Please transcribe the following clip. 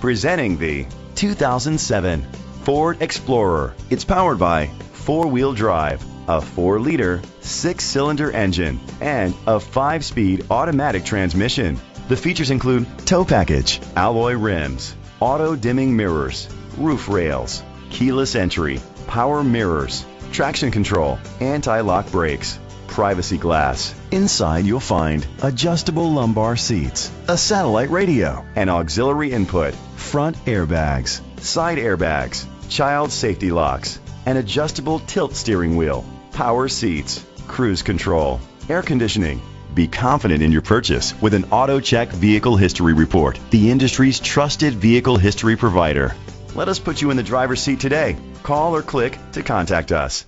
Presenting the 2007 Ford Explorer. It's powered by four-wheel drive, a 4-liter, 6-cylinder engine, and a 5-speed automatic transmission. The features include tow package, alloy rims, auto-dimming mirrors, roof rails, keyless entry, power mirrors, traction control, anti-lock brakes, privacy glass. Inside you'll find adjustable lumbar seats, a satellite radio, an auxiliary input, front airbags, side airbags, child safety locks, an adjustable tilt steering wheel, power seats, cruise control, air conditioning. Be confident in your purchase with an AutoCheck Vehicle History Report, the industry's trusted vehicle history provider. Let us put you in the driver's seat today. Call or click to contact us.